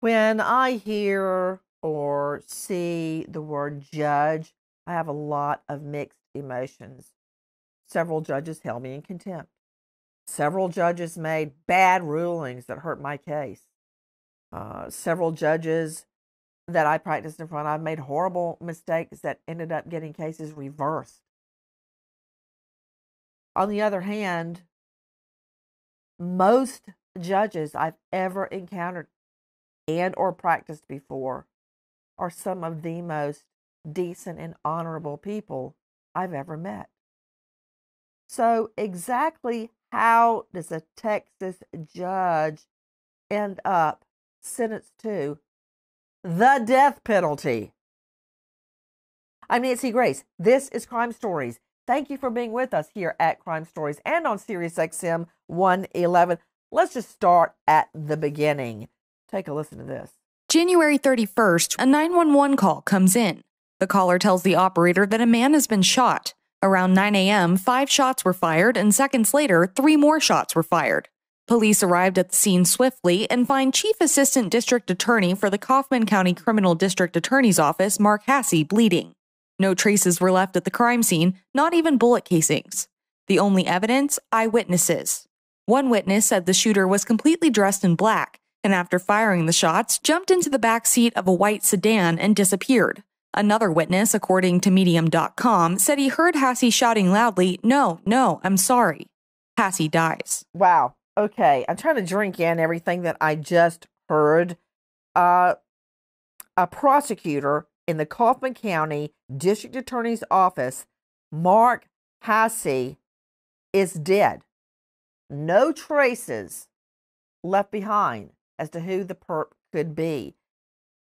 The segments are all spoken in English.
When I hear or see the word judge, I have a lot of mixed emotions. Several judges held me in contempt. Several judges made bad rulings that hurt my case. Uh, several judges that I practiced in front of made horrible mistakes that ended up getting cases reversed. On the other hand, most judges I've ever encountered and or practiced before are some of the most decent and honorable people I've ever met. So, exactly how does a Texas judge end up sentenced to the death penalty? I'm Nancy Grace. This is Crime Stories. Thank you for being with us here at Crime Stories and on SiriusXM 111. Let's just start at the beginning. Take a listen to this. January 31st, a 911 call comes in. The caller tells the operator that a man has been shot. Around 9 a.m., five shots were fired, and seconds later, three more shots were fired. Police arrived at the scene swiftly and find Chief Assistant District Attorney for the Kaufman County Criminal District Attorney's Office, Mark Hasse, bleeding. No traces were left at the crime scene, not even bullet casings. The only evidence eyewitnesses. One witness said the shooter was completely dressed in black and after firing the shots, jumped into the back seat of a white sedan and disappeared. Another witness, according to Medium.com, said he heard Hasse shouting loudly, No, no, I'm sorry. Hasse dies. Wow. Okay. I'm trying to drink in everything that I just heard. Uh, a prosecutor in the Kaufman County District Attorney's Office, Mark Hasse, is dead. No traces left behind as to who the perp could be.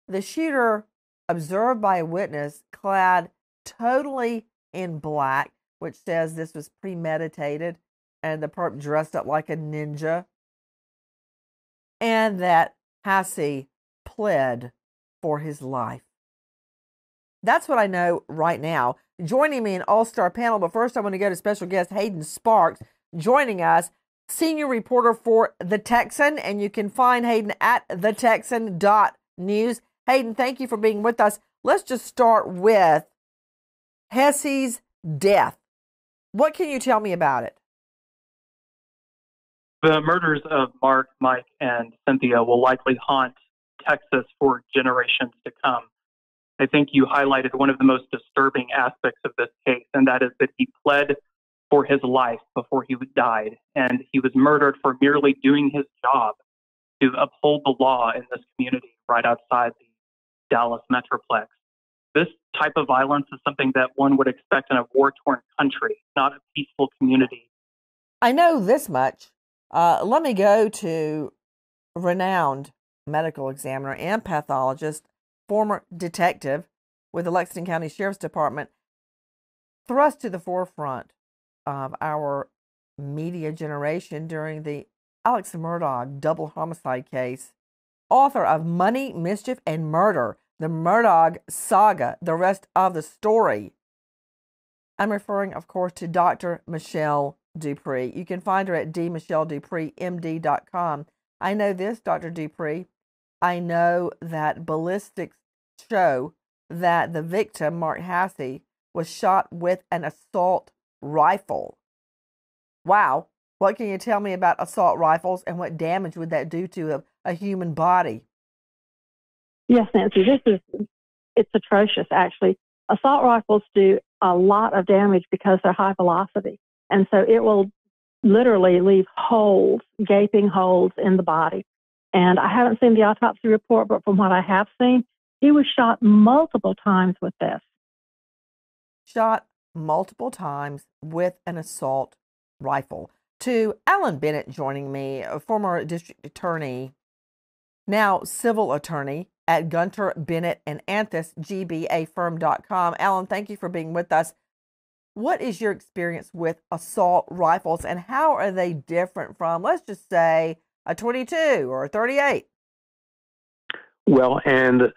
The shooter, observed by a witness, clad totally in black, which says this was premeditated, and the perp dressed up like a ninja, and that Hasse pled for his life. That's what I know right now. Joining me in all star panel, but first I want to go to special guest Hayden Sparks joining us senior reporter for The Texan, and you can find Hayden at thetexan.news. Hayden, thank you for being with us. Let's just start with Hasse's death. What can you tell me about it? The murders of Mark, Mike, and Cynthia will likely haunt Texas for generations to come. I think you highlighted one of the most disturbing aspects of this case, and that is that he pled for his life before he died. And he was murdered for merely doing his job to uphold the law in this community right outside the Dallas Metroplex. This type of violence is something that one would expect in a war torn country, not a peaceful community. I know this much. Uh, let me go to renowned medical examiner and pathologist, former detective with the Lexington County Sheriff's Department, thrust to the forefront of our media generation during the Alex Murdaugh double homicide case, author of Money, Mischief, and Murder, the Murdaugh saga, the rest of the story. I'm referring, of course, to Dr. Michelle DuPre. You can find her at dmichelledupreemd.com. I know this, Dr. DuPre. I know that ballistics show that the victim, Mark Hasse, was shot with an assault rifle. Wow. What can you tell me about assault rifles and what damage would that do to a, a human body? Yes, Nancy, this is it's atrocious actually. Assault rifles do a lot of damage because they're high velocity. And so it will literally leave holes, gaping holes in the body. And I haven't seen the autopsy report, but from what I have seen, he was shot multiple times with this. Shot multiple times with an assault rifle. To Alan Bennett joining me, a former district attorney, now civil attorney at Gunter Bennett and Anthus, GBAfirm.com. Alan, thank you for being with us. What is your experience with assault rifles and how are they different from, let's just say, a 22 or a 38? Well, and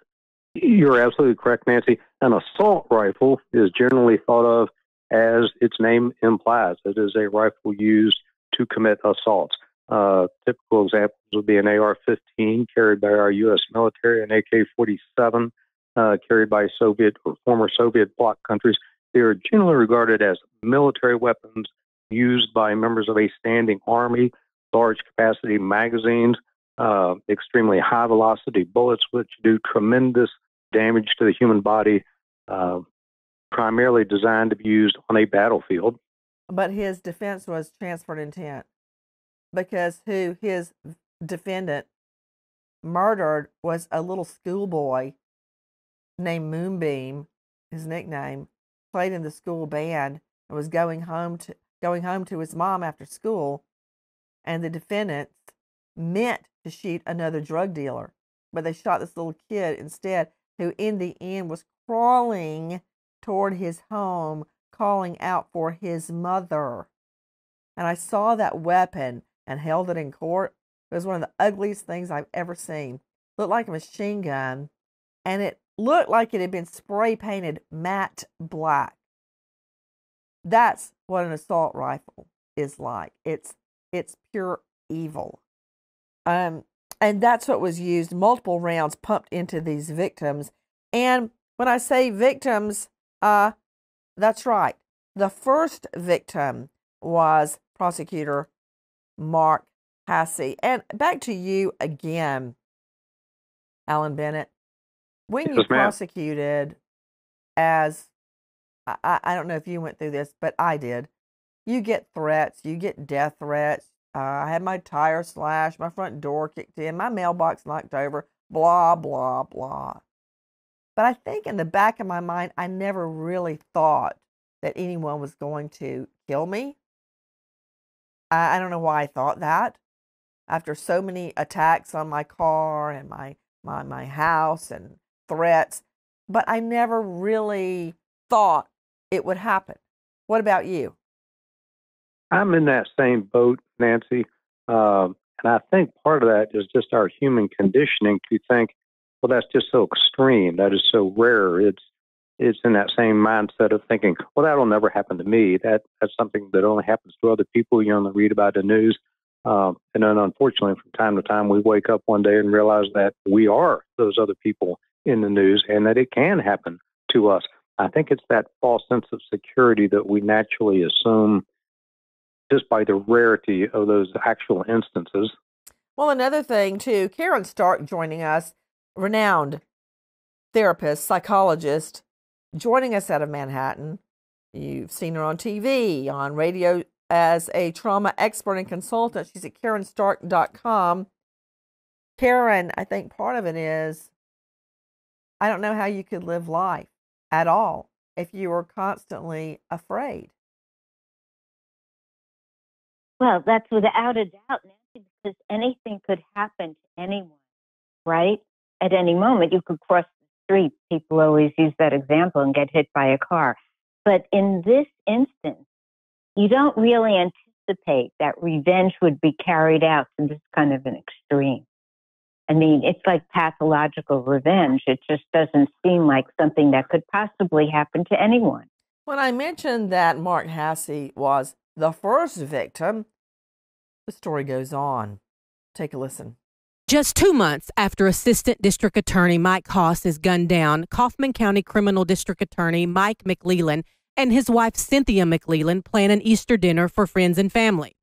you're absolutely correct, Nancy. An assault rifle is generally thought of as its name implies. It is a rifle used to commit assaults. Uh, typical examples would be an AR 15 carried by our U.S. military, an AK 47 uh, carried by Soviet or former Soviet bloc countries. They are generally regarded as military weapons used by members of a standing army, large capacity magazines, uh, extremely high velocity bullets, which do tremendous damage to the human body, uh, primarily designed to be used on a battlefield. But his defense was transferred intent because who his defendant murdered was a little schoolboy named Moonbeam, his nickname, played in the school band and was going home to going home to his mom after school, and the defendants meant to shoot another drug dealer, but they shot this little kid instead, who in the end was crawling toward his home, calling out for his mother. And I saw that weapon and held it in court. It was one of the ugliest things I've ever seen. Looked like a machine gun, and it looked like it had been spray painted matte black. That's what an assault rifle is like. It's it's pure evil. Um, and that's what was used. Multiple rounds pumped into these victims. And when I say victims, uh, that's right. The first victim was prosecutor Mark Hasse. And back to you again, Alan Bennett. When Yes, you prosecuted as I, I don't know if you went through this, but I did. You get threats, you get death threats. Uh, I had my tire slashed, my front door kicked in, my mailbox knocked over, blah, blah, blah. But I think in the back of my mind, I never really thought that anyone was going to kill me. I, I don't know why I thought that. After so many attacks on my car and my, my, my house and threats, but I never really thought it would happen. What about you? I'm in that same boat, Nancy. Um, and I think part of that is just our human conditioning to think, well, that's just so extreme. That is so rare. It's it's in that same mindset of thinking, well, that'll never happen to me. That that's something that only happens to other people. You only read about the news. Um, and then, unfortunately, from time to time, we wake up one day and realize that we are those other people in the news, and that it can happen to us. I think it's that false sense of security that we naturally assume just by the rarity of those actual instances. Well, another thing too, Karen Stark joining us, renowned therapist, psychologist, joining us out of Manhattan. You've seen her on TV, on radio as a trauma expert and consultant. She's at KarenStark.com. Karen, I think part of it is I don't know how you could live life at all if you were constantly afraid. Well, that's without a doubt, Nancy, because anything could happen to anyone, right? At any moment, you could cross the street. People always use that example and get hit by a car. But in this instance, you don't really anticipate that revenge would be carried out to this kind of an extreme. I mean, it's like pathological revenge. It just doesn't seem like something that could possibly happen to anyone. When I mentioned that Mark Hasse was the first victim, the story goes on. Take a listen. Just two months after Assistant District Attorney Mike Haas is gunned down, Kaufman County Criminal District Attorney Mike McLelland and his wife Cynthia McLelland plan an Easter dinner for friends and family.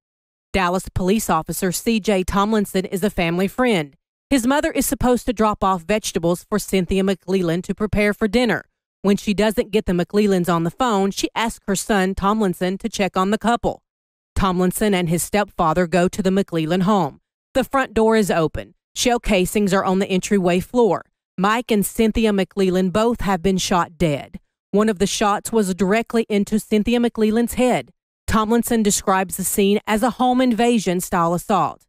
Dallas police officer CJ Tomlinson is a family friend. His mother is supposed to drop off vegetables for Cynthia McLelland to prepare for dinner. When she doesn't get the McLellands on the phone, she asks her son Tomlinson to check on the couple. Tomlinson and his stepfather go to the McLelland home. The front door is open. Shell casings are on the entryway floor. Mike and Cynthia McLelland both have been shot dead. One of the shots was directly into Cynthia McLelland's head. Tomlinson describes the scene as a home invasion style assault.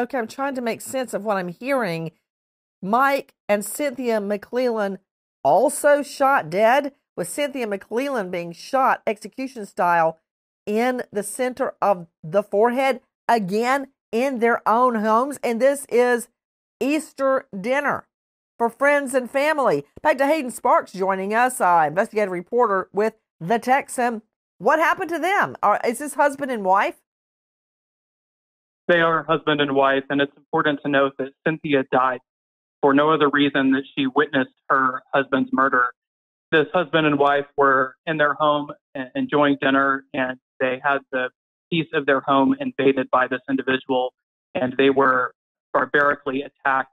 Okay, I'm trying to make sense of what I'm hearing. Mike and Cynthia McLelland also shot dead, with Cynthia McLelland being shot execution style in the center of the forehead again in their own homes. And this is Easter dinner for friends and family. Back to Hayden Sparks joining us, uh, investigative reporter with The Texan. What happened to them? Are, is this husband and wife? They are husband and wife, and it's important to note that Cynthia died for no other reason that she witnessed her husband's murder. This husband and wife were in their home enjoying dinner, and they had the peace of their home invaded by this individual, and they were barbarically attacked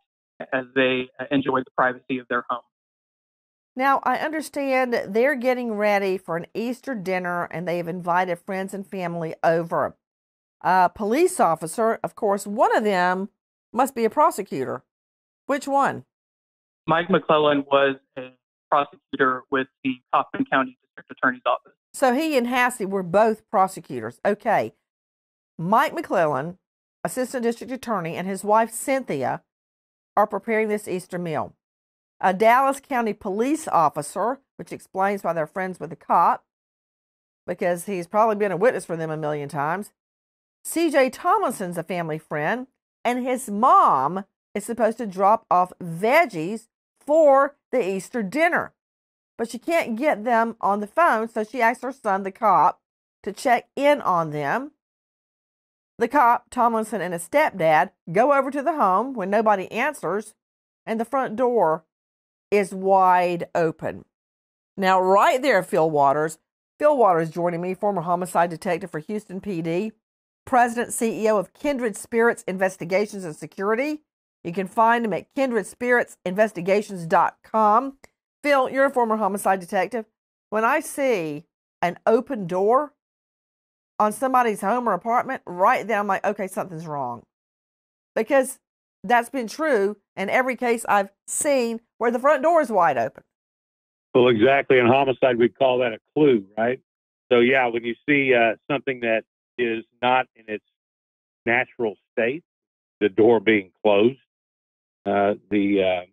as they enjoyed the privacy of their home. Now, I understand they're getting ready for an Easter dinner and they've invited friends and family over. A police officer, of course, one of them must be a prosecutor. Which one? Mike McLelland was a prosecutor with the Kaufman County District Attorney's Office. So he and Hasse were both prosecutors. Okay. Mike McLelland, Assistant District Attorney, and his wife Cynthia are preparing this Easter meal. A Dallas County police officer, which explains why they're friends with the cop, because he's probably been a witness for them a million times. CJ Tomlinson's a family friend, and his mom is supposed to drop off veggies for the Easter dinner. But she can't get them on the phone, so she asks her son, the cop, to check in on them. The cop, Tomlinson, and his stepdad go over to the home when nobody answers, and the front door is wide open. Now, right there, Phil Waters. Phil Waters joining me, former homicide detective for Houston PD, president CEO of Kindred Spirits Investigations and Security. You can find him at kindredspiritsinvestigations.com. Phil, you're a former homicide detective. When I see an open door on somebody's home or apartment, right then I'm like, okay, something's wrong. Because that's been true in every case I've seen where the front door is wide open. Well, exactly. In homicide, we call that a clue, right? So, yeah, when you see uh, something that is not in its natural state, the door being closed, the uh,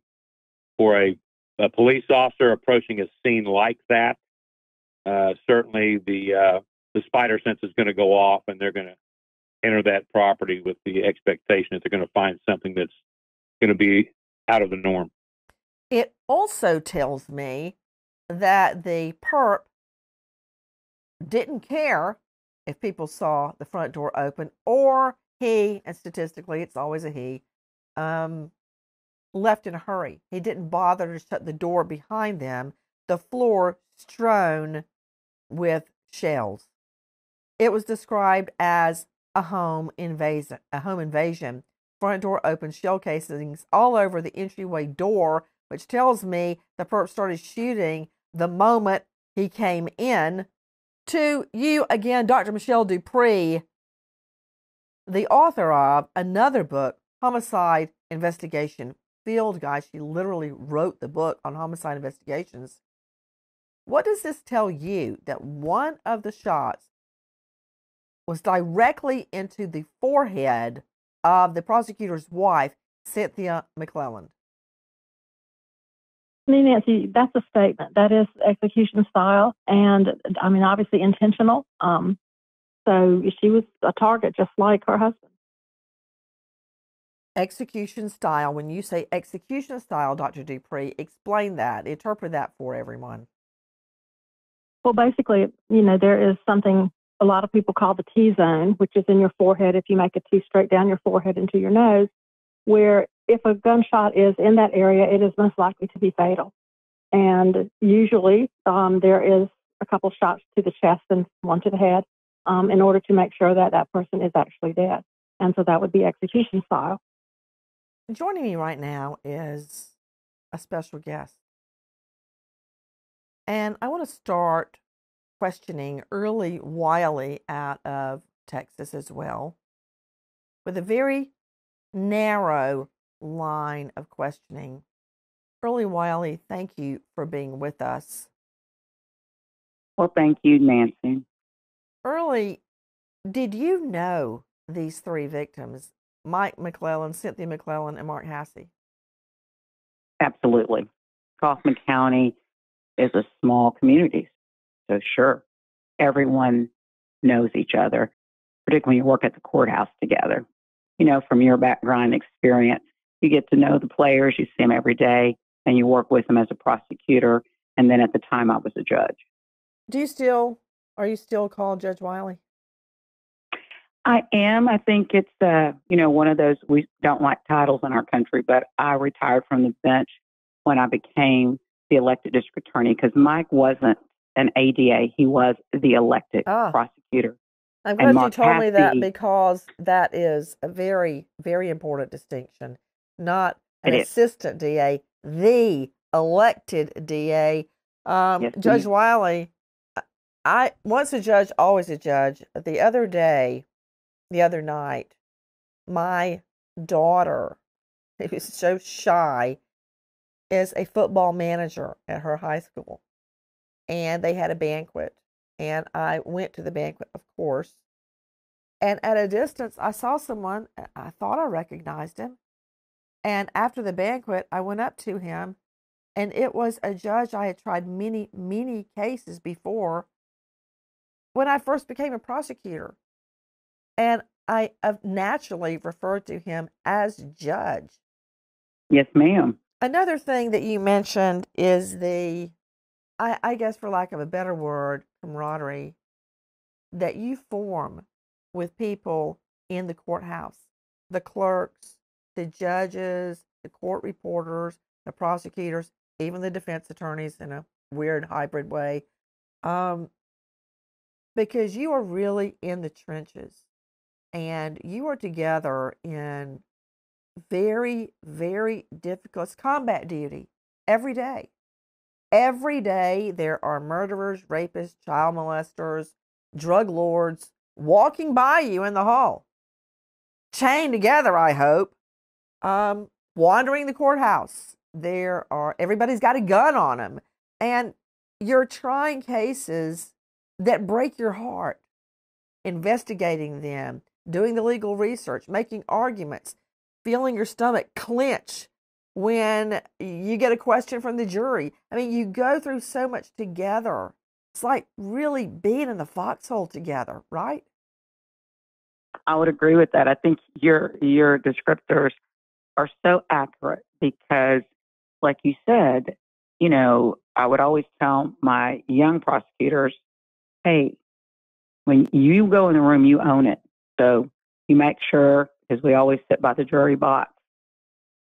for a, a, police officer approaching a scene like that, uh, certainly the uh, the spider sense is going to go off, and they're going to enter that property with the expectation that they're going to find something that's going to be out of the norm. It also tells me that the perp didn't care if people saw the front door open or he, and statistically it's always a he, um, left in a hurry. He didn't bother to shut the door behind them, the floor strewn with shells. It was described as a home invasion, a home invasion. Front door open, shell casings all over the entryway door, which tells me the perp started shooting the moment he came in. To you again, Dr. Michelle DuPre, the author of another book, Homicide Investigation Field guide. She literally wrote the book on homicide investigations. What does this tell you that one of the shots was directly into the forehead of the prosecutor's wife, Cynthia McLelland. I mean, Nancy, that's a statement. That is execution style, and I mean, obviously intentional. Um, so she was a target, just like her husband. Execution style. When you say execution style, Dr. DuPre, explain that. Interpret that for everyone. Well, basically, you know, there is something a lot of people call the T zone, which is in your forehead if you make a T straight down your forehead into your nose, where if a gunshot is in that area, it is most likely to be fatal. And usually um, there is a couple shots to the chest and one to the head um, in order to make sure that that person is actually dead. And so that would be execution style. Joining me right now is a special guest. And I want to start questioning Erleigh Wiley out of Texas as well, with a very narrow line of questioning. Erleigh Wiley, thank you for being with us. Well, thank you, Nancy. Erleigh, did you know these three victims, Mike McLelland, Cynthia McLelland, and Mark Hasse? Absolutely. Kaufman County is a small community. So, sure, everyone knows each other, particularly when you work at the courthouse together. You know, from your background experience, you get to know the players, you see them every day, and you work with them as a prosecutor. And then at the time, I was a judge. Do you still, are you still called Judge Wiley? I am. I think it's uh, you know, one of those we don't like titles in our country, but I retired from the bench when I became the elected district attorney because Mike wasn't an ADA; he was the elected Ah. prosecutor. I'm And glad you told me that because that is a very, very important distinction. Not an It is. assistant DA, the elected DA. Um, Yes, Judge. Wiley, I- I once a judge, always a judge. The other day, the other night, my daughter, who's so shy, is a football manager at her high school, and they had a banquet and I went to the banquet, of course. And at a distance, I saw someone. Uh, I thought I recognized him. And after the banquet, I went up to him, and it was a judge I had tried many, many cases before when I first became a prosecutor. And I naturally referred to him as judge. Yes, ma'am. Another thing that you mentioned is the, I, I guess for lack of a better word, camaraderie that you form with people in the courthouse the clerks, the judges, the court reporters, the prosecutors, even the defense attorneys in a weird hybrid way. Um, because you are really in the trenches and you are together in very, very difficult it's combat duty every day. Every day there are murderers, rapists, child molesters, drug lords walking by you in the hall, chained together, I hope, um, wandering the courthouse. There are everybody's got a gun on them, and you're trying cases that break your heart, investigating them, doing the legal research, making arguments, feeling your stomach clench when you get a question from the jury. I mean, you go through so much together. It's like really being in the foxhole together, right? I would agree with that. I think your your descriptors are so accurate because, like you said, you know, I would always tell my young prosecutors, "Hey, when you go in the room, you own it. So you make sure, as we always sit by the jury box,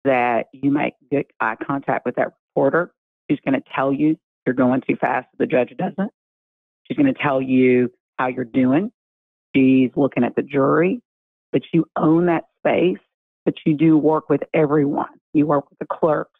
that you make good eye contact with that reporter who's going to tell you you're going too fast if the judge doesn't. She's going to tell you how you're doing. She's looking at the jury, but you own that space, but you do work with everyone. You work with the clerks.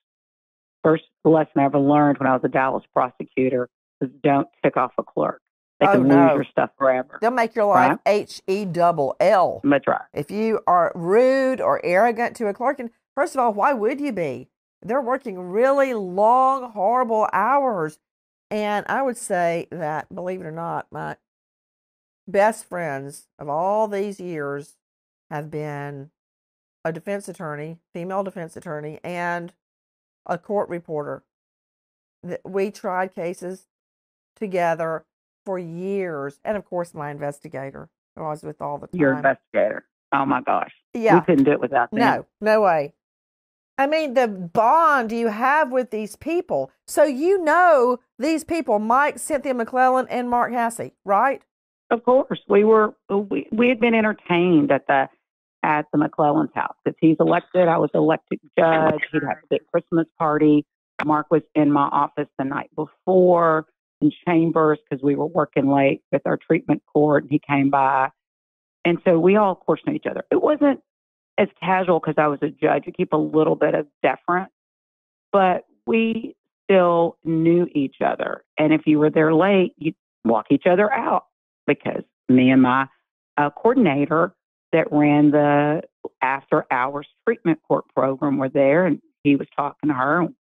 First lesson I ever learned when I was a Dallas prosecutor was don't tick off a clerk. They Oh, can no. lose your stuff forever. They'll make your life H E double L. That's right. If you are rude or arrogant to a clerk, and first of all, why would you be? They're working really long, horrible hours. And I would say that, believe it or not, my best friends of all these years have been a defense attorney, female defense attorney, and a court reporter. We tried cases together for years. And of course, my investigator, who I was with all the time. Your investigator. Oh my gosh. Yeah. We couldn't do it without them. No, no way. I mean, the bond you have with these people. So you know these people, Mike, Cynthia McLelland, and Mark Hasse, right? Of course, we were uh, we, we had been entertained at the at the McLelland's house because he's elected. I was elected judge. He'd have a big Christmas party. Mark was in my office the night before in chambers because we were working late with our treatment court, and he came by, and so we all, of course, knew each other. It wasn't as casual because I was a judge. You keep a little bit of deference, but we still knew each other. And if you were there late, you'd walk each other out because me and my uh, coordinator that ran the after hours treatment court program were there and he was talking to her and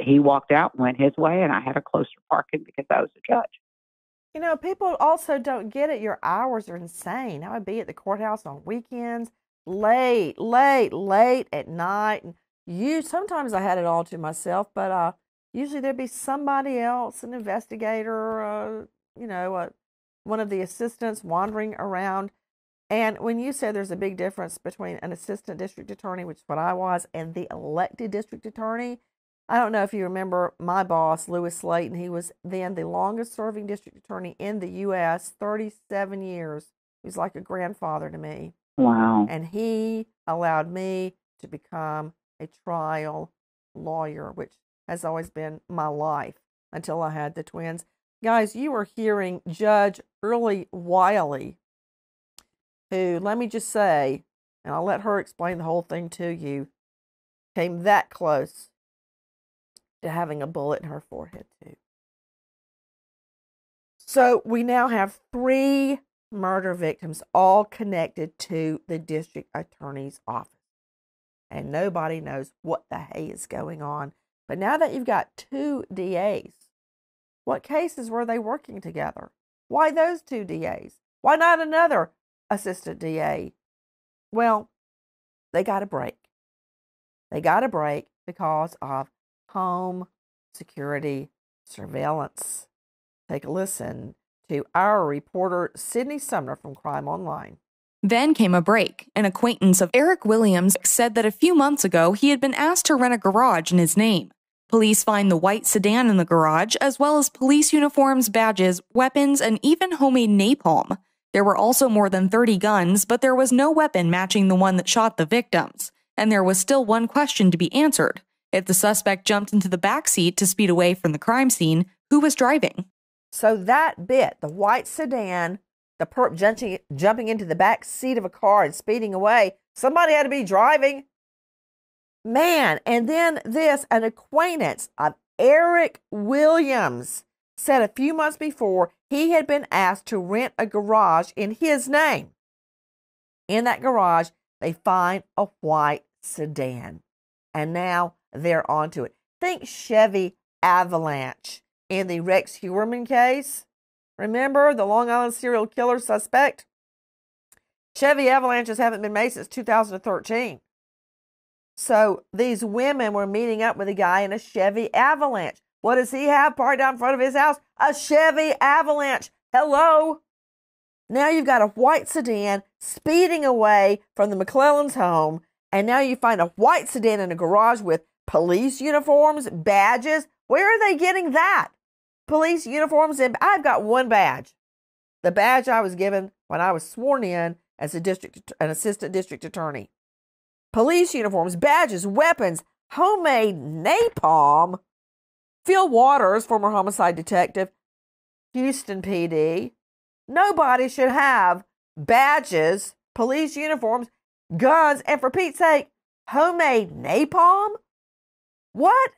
he walked out went his way and I had a closer parking because I was a judge. You know, people also don't get it. Your hours are insane. I would be at the courthouse on weekends, late, late, late at night. And you sometimes I had it all to myself, but uh, usually there'd be somebody else, an investigator, uh, you know, uh, one of the assistants wandering around. And when you say there's a big difference between an assistant district attorney, which is what I was, and the elected district attorney, I don't know if you remember my boss, Lewis Slaton. He was then the longest serving district attorney in the U.S., 37 years. who's like a grandfather to me. Wow. And he allowed me to become a trial lawyer, which has always been my life until I had the twins. Guys, you are hearing Judge Erleigh Wiley, who, let me just say, and I'll let her explain the whole thing to you, came that close to having a bullet in her forehead, too. So we now have three murder victims all connected to the district attorney's office. And nobody knows what the hay is going on. But now that you've got two DAs, what cases were they working together? Why those two DAs? Why not another assistant DA? Well, they got a break. They got a break because of home security surveillance. Take a listen to our reporter, Sydney Sumner from Crime Online. Then came a break. An acquaintance of Eric Williams said that a few months ago he had been asked to rent a garage in his name. Police find the white sedan in the garage, as well as police uniforms, badges, weapons, and even homemade napalm. There were also more than 30 guns, but there was no weapon matching the one that shot the victims. And there was still one question to be answered. If the suspect jumped into the back seat to speed away from the crime scene, who was driving? So that bit, the white sedan, the perp jumping, into the back seat of a car and speeding away, somebody had to be driving. Man, and then this an acquaintance of Eric Williams said a few months before he had been asked to rent a garage in his name. In that garage, they find a white sedan. And now they're onto it. Think Chevy Avalanche in the Rex Heuermann case. Remember the Long Island serial killer suspect? Chevy Avalanches haven't been made since 2013. So these women were meeting up with a guy in a Chevy Avalanche. What does he have parked out in front of his house? A Chevy Avalanche. Hello. Now you've got a white sedan speeding away from the McLelland's home, and now you find a white sedan in a garage with police uniforms, badges. Where are they getting that? Police uniforms, and I've got one badge. The badge I was given when I was sworn in as a district, an assistant district attorney police uniforms, badges, weapons, homemade napalm. Phil Waters, former homicide detective, Houston PD. Nobody should have badges, police uniforms, guns, and for Pete's sake, homemade napalm? What?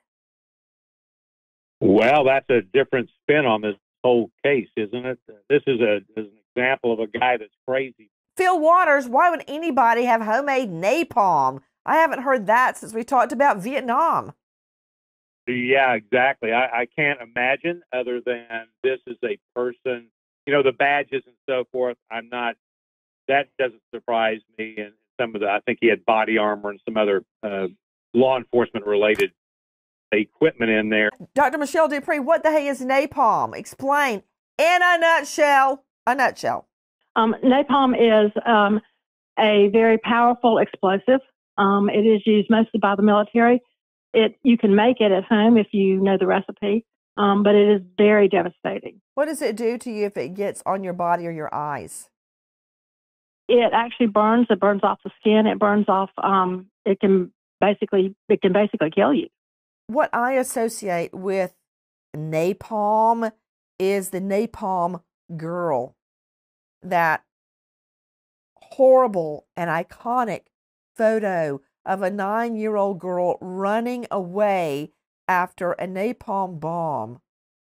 Well, that's a different spin on this whole case, isn't it? This is, a, is an example of a guy that's crazy Phil Waters, why would anybody have homemade napalm? I haven't heard that since we talked about Vietnam. Yeah, exactly. I, I can't imagine other than this is a person, you know, the badges and so forth. I'm not, that doesn't surprise me. And some of the, I think he had body armor and some other uh, law enforcement related equipment in there. Dr. Michelle DuPre, what the heck is napalm? Explain in a nutshell. A nutshell. Um, napalm is um, a very powerful explosive. Um, it is used mostly by the military. It you can make it at home if you know the recipe, um, but it is very devastating. What does it do to you if it gets on your body or your eyes? It actually burns. It burns off the skin. It burns off. Um, it can basically it can basically kill you. What I associate with napalm is the napalm girl that horrible and iconic photo of a nine year old girl running away after a napalm bomb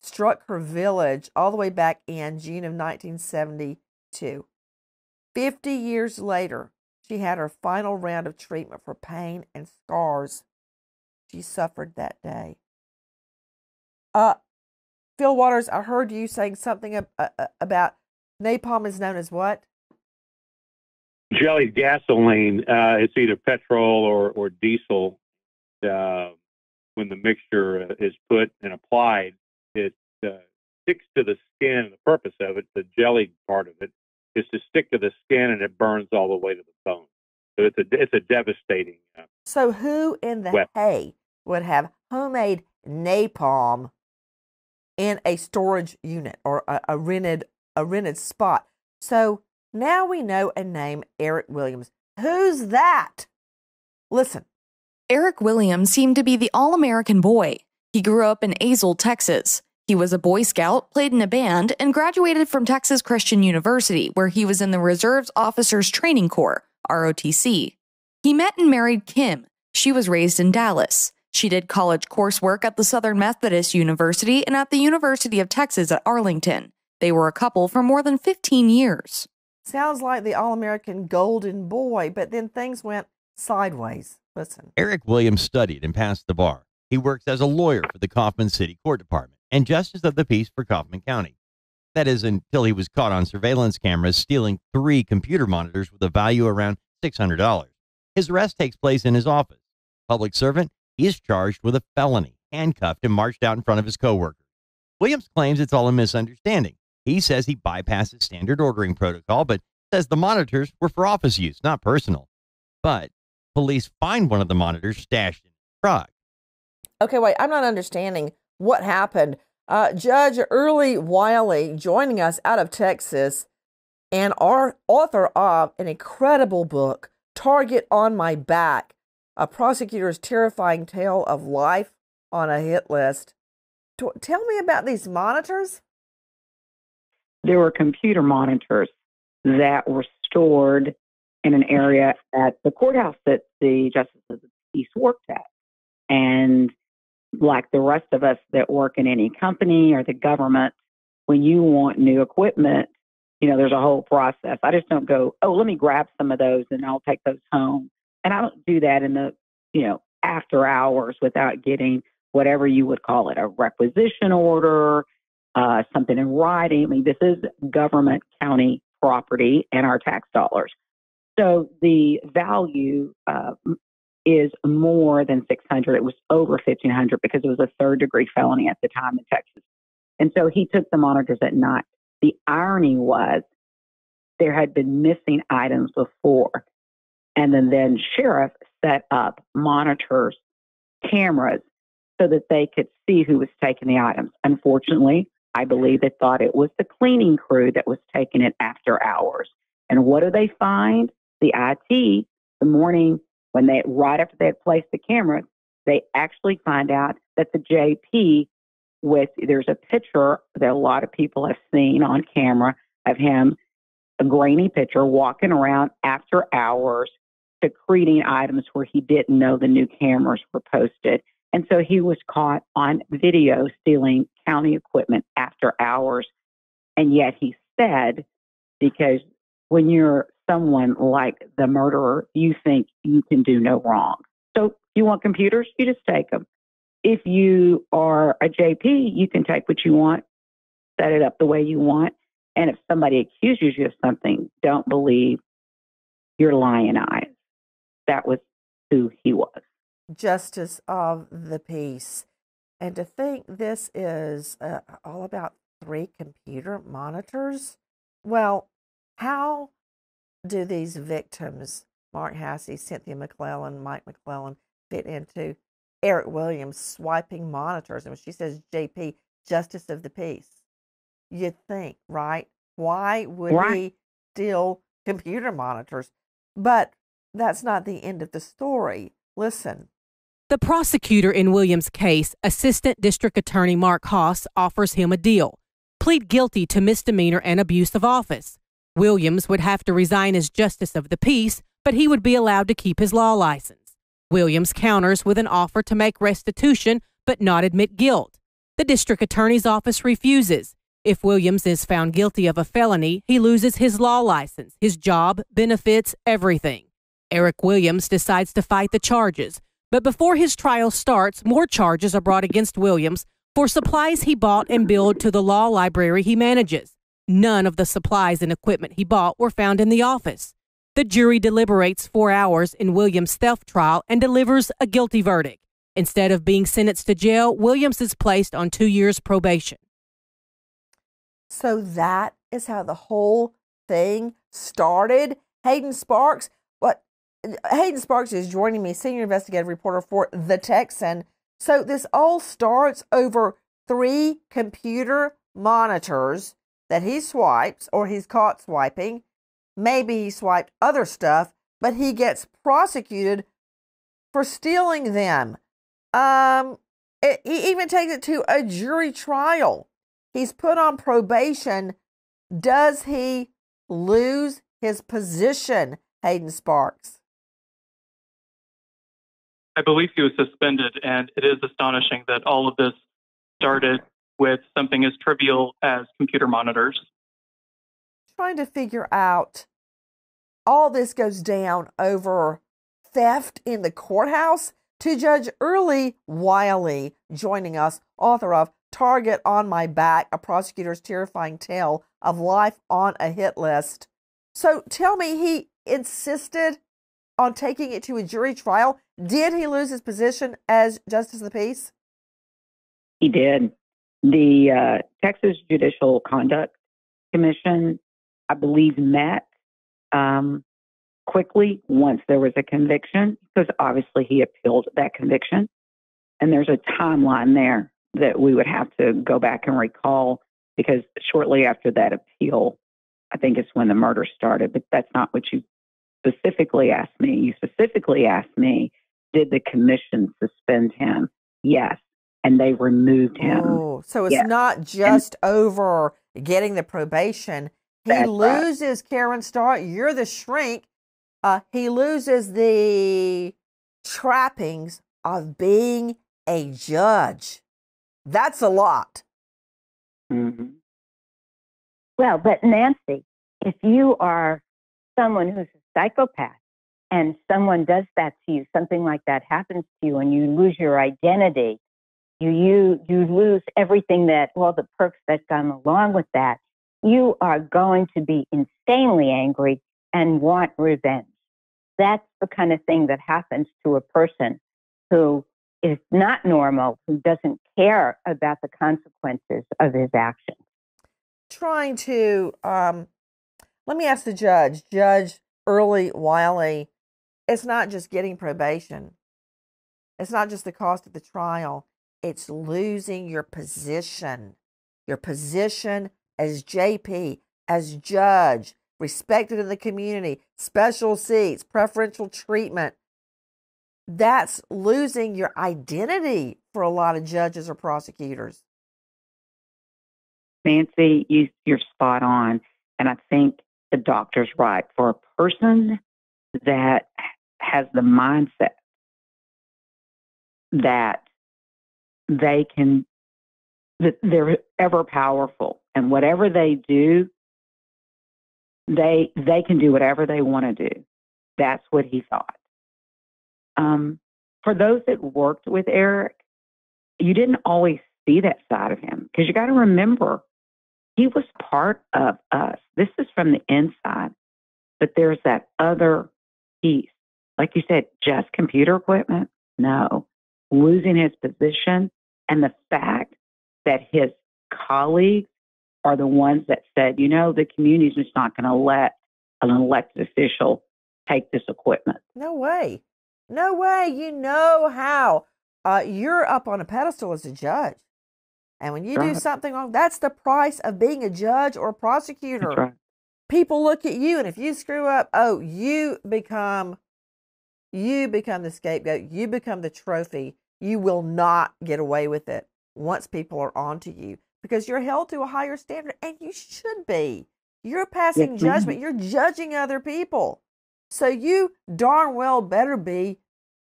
struck her village all the way back in June of 1972. 50 years later, she had her final round of treatment for pain and scars she suffered that day. Uh, Phil Waters, I heard you saying something about Napalm is known as what? Jelly gasoline. Uh, it's either petrol or, or diesel. Uh, when the mixture uh, is put and applied, it uh, sticks to the skin. The purpose of it, the jelly part of it, is to stick to the skin and it burns all the way to the bone. So it's a it's a devastating. Uh, so who in the weapon. hay would have homemade napalm in a storage unit or a, a rented a rented spot. So Now we know a name Eric Williams. Who's that? Listen. Eric Williams seemed to be the all American boy. He grew up in Azle, Texas. He was a Boy Scout, played in a band, and graduated from Texas Christian University, where he was in the Reserves Officers Training Corps, ROTC. He met and married Kim. She was raised in Dallas. She did college coursework at the Southern Methodist University and at the University of Texas at Arlington. They were a couple for more than 15 years. Sounds like the All American Golden Boy, but then things went sideways. Listen. Eric Williams studied and passed the bar. He works as a lawyer for the Kaufman City Court Department and Justice of the Peace for Kaufman County. That is until he was caught on surveillance cameras stealing three computer monitors with a value around $600. His arrest takes place in his office. Public servant, he is charged with a felony, handcuffed, and marched out in front of his coworkers. Williams claims it's all a misunderstanding. He says he bypasses standard ordering protocol, but says the monitors were for office use, not personal. But police find one of the monitors stashed in his truck. Okay, wait, I'm not understanding what happened. Uh, Judge Erleigh Wiley joining us out of Texas and our author of an incredible book, Target on My Back, a prosecutor's terrifying tale of life on a hit list. Tell me about these monitors. There were computer monitors that were stored in an area at the courthouse that the Justice of the Peace worked at. And like the rest of us that work in any company or the government, when you want new equipment, you know, there's a whole process. I just don't go, oh, let me grab some of those and I'll take those home. And I don't do that in the, you know, after hours without getting whatever you would call it a requisition order, uh, something in writing. I mean, this is government county property and our tax dollars. So the value uh, is more than 600. It was over 1500 because it was a third degree felony at the time in Texas. And so he took the monitors at night. The irony was there had been missing items before. And then, then sheriff set up monitors, cameras, so that they could see who was taking the items. Unfortunately, I believe they thought it was the cleaning crew that was taking it after hours. And what do they find? The IT, the morning when they, right after they had placed the cameras, they actually find out that the JP with, there's a picture that a lot of people have seen on camera of him, a grainy picture walking around after hours secreting items where he didn't know the new cameras were posted. And so he was caught on video stealing county equipment after hours. And yet he said, because when you're someone like the murderer, you think you can do no wrong. So you want computers, you just take them. If you are a JP, you can take what you want, set it up the way you want. And if somebody accuses you of something, don't believe your lying eyes. That was who he was. Justice of the peace. And to think this is uh, all about three computer monitors. Well, how do these victims, Mark Hasse, Cynthia McLelland, Mike McLelland, fit into Eric Williams swiping monitors? And when she says JP, Justice of the Peace, you'd think, right? Why would right. he steal computer monitors? But that's not the end of the story. Listen. The prosecutor in Williams' case, Assistant District Attorney Mark Haas, offers him a deal plead guilty to misdemeanor and abuse of office. Williams would have to resign as Justice of the Peace, but he would be allowed to keep his law license. Williams counters with an offer to make restitution but not admit guilt. The district attorney's office refuses. If Williams is found guilty of a felony, he loses his law license, his job, benefits, everything. Eric Williams decides to fight the charges, but before his trial starts, more charges are brought against Williams for supplies he bought and billed to the law library he manages. None of the supplies and equipment he bought were found in the office. The jury deliberates four hours in Williams' theft trial and delivers a guilty verdict. Instead of being sentenced to jail, Williams is placed on two years probation. So that is how the whole thing started. Hayden Sparks, Hayden Sparks is joining me, senior investigative reporter for The Texan. So this all starts over three computer monitors that he swipes or he's caught swiping. Maybe he swiped other stuff, but he gets prosecuted for stealing them. Um, it, he even takes it to a jury trial. He's put on probation. Does he lose his position, Hayden Sparks? I believe he was suspended, and it is astonishing that all of this started with something as trivial as computer monitors. Trying to figure out all this goes down over theft in the courthouse to Judge Erleigh Wiley joining us, author of Target on My Back, a prosecutor's terrifying tale of life on a hit list. So tell me, he insisted on taking it to a jury trial. Did he lose his position as Justice of the Peace? He did. The uh, Texas Judicial Conduct Commission, I believe, met um, quickly once there was a conviction, because obviously he appealed that conviction. And there's a timeline there that we would have to go back and recall because shortly after that appeal, I think it's when the murder started, but that's not what you specifically asked me. You specifically asked me, did the commission suspend him? Yes. And they removed him. Oh, so it's yes. not just and, over getting the probation. He loses right. Karen Starr. You're the shrink. Uh, he loses the trappings of being a judge. That's a lot. Mm-hmm. Well, but Nancy, if you are someone who's psychopath and someone does that to you, something like that happens to you, and you lose your identity, you you you lose everything that all the perks that come along with that. You are going to be insanely angry and want revenge. That's the kind of thing that happens to a person who is not normal, who doesn't care about the consequences of his actions. Trying to, um, let me ask the judge, Judge Erleigh Wiley, it's not just getting probation, it's not just the cost of the trial, it's losing your position, your position as JP, as judge, respected in the community, special seats, preferential treatment that's losing your identity for a lot of judges or prosecutors. Nancy, you, you're spot on. And I think the doctor's right. For a person that has the mindset that they can, that they're ever powerful and whatever they do, they they can do whatever they want to do. That's what he thought. Um, for those that worked with Eric, you didn't always see that side of him because you got to remember he was part of us. This is from the inside, but there's that other piece. Like you said, just computer equipment? No. Losing his position and the fact that his colleagues are the ones that said, you know, the community's just not going to let an elected official take this equipment. No way. No way. You know how. Uh, you're up on a pedestal as a judge. And when you right. do something wrong, that's the price of being a judge or a prosecutor. Right. People look at you, and if you screw up, oh, you become, you become the scapegoat. You become the trophy. You will not get away with it once people are onto you because you're held to a higher standard, and you should be. You're passing yes, judgment. You're judging other people. So you darn well better be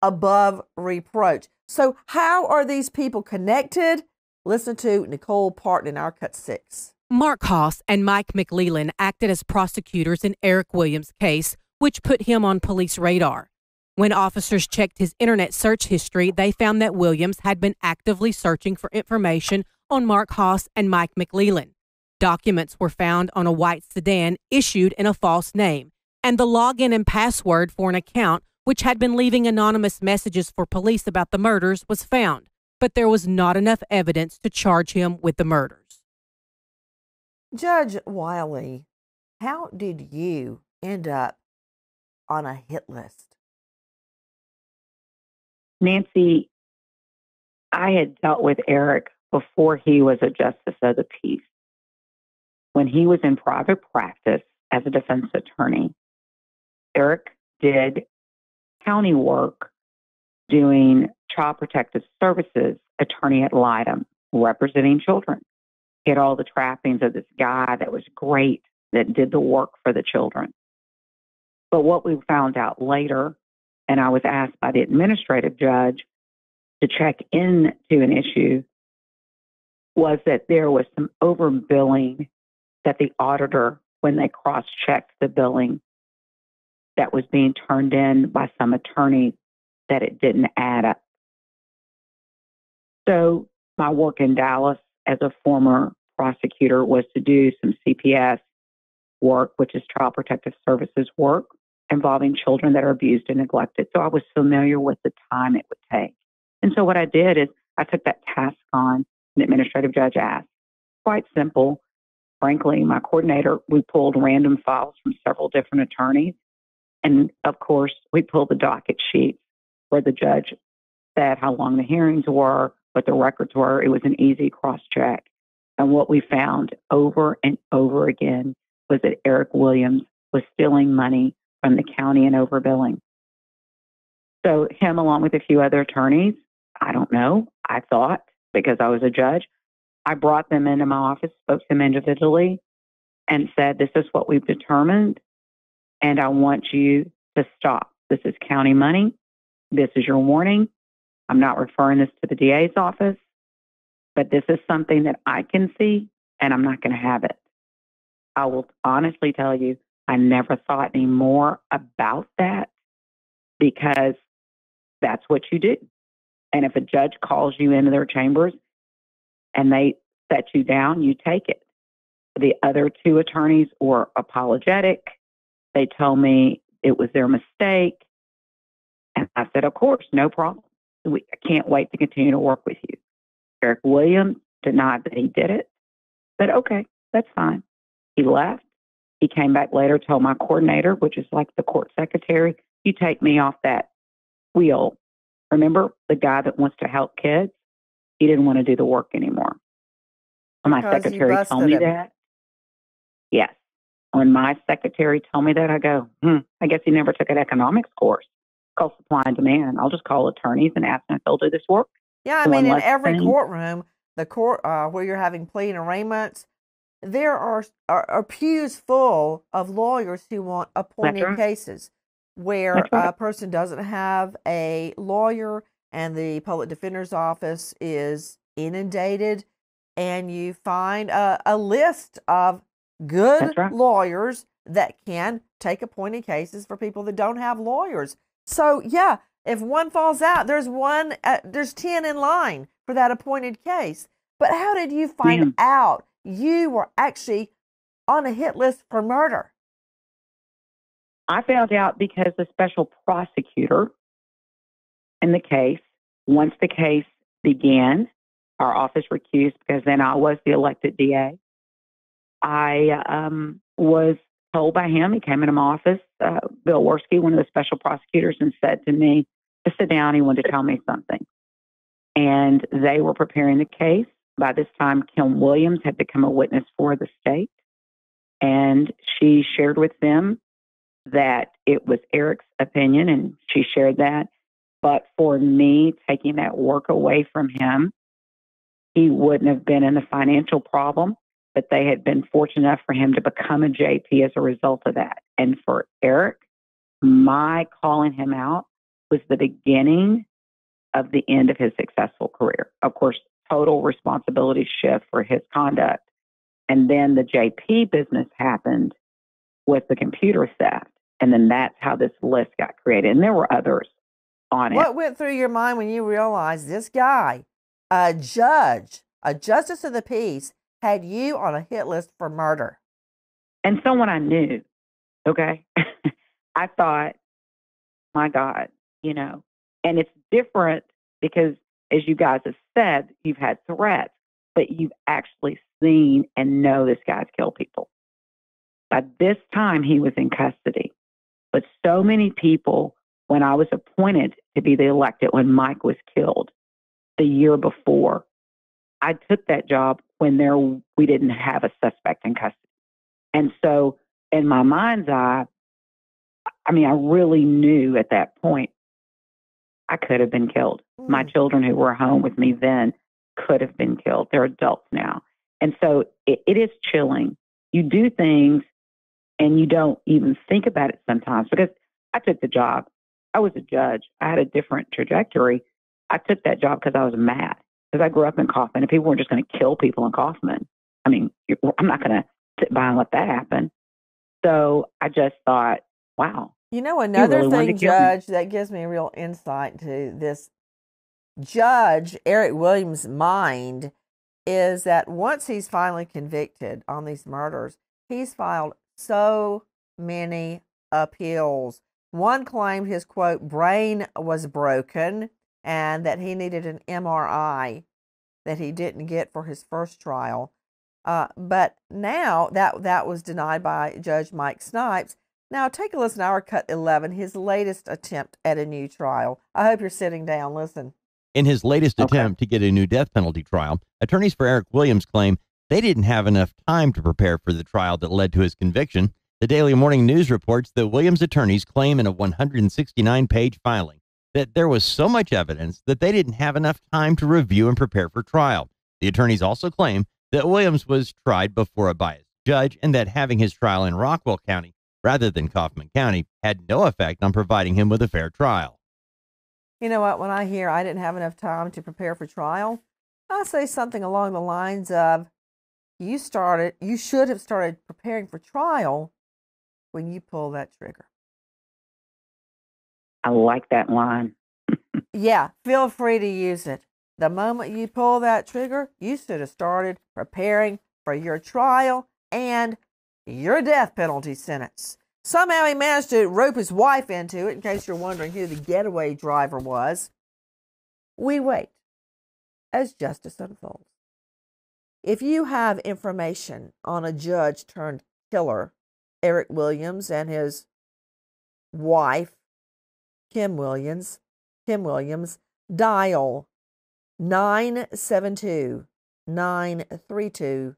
above reproach. So, how are these people connected? Listen to Nicole Parton in our cut six. Mark Hasse and Mike McLelland acted as prosecutors in Eric Williams' case, which put him on police radar. When officers checked his internet search history, they found that Williams had been actively searching for information on Mark Hasse and Mike McLelland. Documents were found on a white sedan issued in a false name, and the login and password for an account which had been leaving anonymous messages for police about the murders was found, but there was not enough evidence to charge him with the murders. Judge Wiley, how did you end up on a hit list? Nancy, I had dealt with Eric before he was a justice of the peace. When he was in private practice, as a defense attorney. Eric did county work doing child protective services attorney ad litem, representing children. Had all the trappings of this guy that was great, that did the work for the children. But what we found out later, and I was asked by the administrative judge to check into an issue, was that there was some overbilling that the auditor, when they cross checked the billing, that was being turned in by some attorney that it didn't add up. So my work in Dallas as a former prosecutor was to do some CPS work, which is Child Protective Services work involving children that are abused and neglected. So I was familiar with the time it would take. And so what I did is I took that task on, an administrative judge asked. Quite simple. Frankly, my coordinator, we pulled random files from several different attorneys. And of course, we pulled the docket sheets where the judge said how long the hearings were, what the records were. It was an easy cross check. And what we found over and over again was that Eric Williams was stealing money from the county and overbilling. So, him, along with a few other attorneys, I don't know, I thought, because I was a judge, I brought them into my office, spoke to them individually, and said, This is what we've determined, and I want you to stop. This is county money. This is your warning. I'm not referring this to the DA's office, but this is something that I can see and I'm not going to have it. I will honestly tell you, I never thought any more about that because that's what you do. And if a judge calls you into their chambers and they set you down, you take it. The other two attorneys were apologetic. They told me it was their mistake. And I said, Of course, no problem. We, I can't wait to continue to work with you. Eric Williams denied that he did it. But okay, that's fine. He left. He came back later, told my coordinator, which is like the court secretary, you take me off that wheel. Remember the guy that wants to help kids? He didn't want to do the work anymore. When my Because secretary told me him. that, yes. When my secretary told me that, I go, hmm, I guess he never took an economics course called supply and demand. I'll just call attorneys and ask them if they'll do this work. Yeah, I mean, in every thing. courtroom, the court uh, where you're having plea and arraignments, there are, are are pews full of lawyers who want appointed right. cases where right. a person doesn't have a lawyer and the public defender's office is inundated, and you find a, a list of good right. lawyers that can take appointed cases for people that don't have lawyers. So yeah, if one falls out, there's one, uh, there's ten in line for that appointed case. But how did you find Ma'am. out you were actually on a hit list for murder? I found out because the special prosecutor in the case, once the case began, our office recused because then I was the elected DA. I um, was told by him, he came into my office, uh, Bill Wirskye, one of the special prosecutors, and said to me to sit down. He wanted to tell me something. And they were preparing the case. By this time, Kim Williams had become a witness for the state. And she shared with them that it was Eric's opinion, and she shared that. But for me, taking that work away from him, he wouldn't have been in the financial problem, but they had been fortunate enough for him to become a JP as a result of that. And for Eric, my calling him out was the beginning of the end of his successful career. Of course, total responsibility shift for his conduct. And then the JP business happened with the computer theft. And then that's how this list got created. And there were others on it. What went through your mind when you realized this guy, a judge, a justice of the peace, had you on a hit list for murder? and someone I knew. Okay. I thought, my God, you know, and it's different because, as you guys have said, you've had threats, but you've actually seen and know this guy's killed people. By this time, he was in custody. But so many people, when I was appointed to be the elected when Mike was killed the year before, I took that job when there we didn't have a suspect in custody. And so in my mind's eye, I mean, I really knew at that point I could have been killed. Mm. My children who were home with me then could have been killed. They're adults now. And so it, it is chilling. You do things and you don't even think about it sometimes because I took the job. I was a judge. I had a different trajectory. I took that job because I was mad because I grew up in Kaufman and people weren't just going to kill people in Kaufman. I mean, I'm not going to sit by and let that happen. So I just thought, wow. You know, another really thing, Judge, that gives me real insight to this Judge Eric Williams' mind is that once he's finally convicted on these murders, he's filed so many appeals. One claimed his quote, brain was broken and that he needed an MRI that he didn't get for his first trial. Uh, but now that that was denied by Judge Mike Snipes. Now take a listen to our cut 11, his latest attempt at a new trial. I hope you're sitting down. Listen. In his latest okay. attempt to get a new death penalty trial, attorneys for Eric Williams claim they didn't have enough time to prepare for the trial that led to his conviction. The Dallas Morning News reports that Williams' attorneys claim in a 169 page filing that there was so much evidence that they didn't have enough time to review and prepare for trial. The attorneys also claim that Williams was tried before a biased judge and that having his trial in Rockwall County rather than Kaufman County had no effect on providing him with a fair trial. You know what? When I hear I didn't have enough time to prepare for trial, I say something along the lines of you started you should have started preparing for trial when you pull that trigger. I like that line. yeah, feel free to use it. The moment you pull that trigger, you should have started preparing for your trial and your death penalty sentence. Somehow he managed to rope his wife into it, in case you're wondering who the getaway driver was. We wait as justice unfolds. If you have information on a judge turned killer, Eric Williams and his wife, Kim Williams, Kim Williams, dial 972 932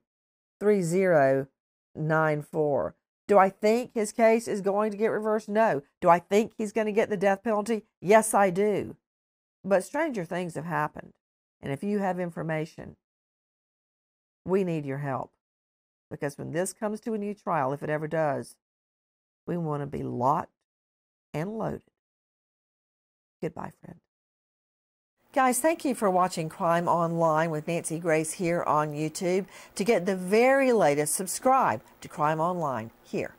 3094. Do I think his case is going to get reversed? No. Do I think he's going to get the death penalty? Yes, I do. But stranger things have happened. And if you have information, we need your help. Because when this comes to a new trial, if it ever does, we want to be locked and loaded. Goodbye, friend. Guys, thank you for watching Crime Online with Nancy Grace here on YouTube. To get the very latest, subscribe to Crime Online here